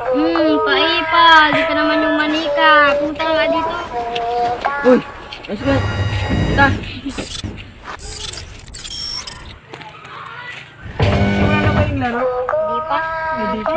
Hmm, paipa. Di ka naman yung manika. Punta nga dito. Uy, let's go. Punta. Wala na ba yung laro? Di pa. Hindi pa.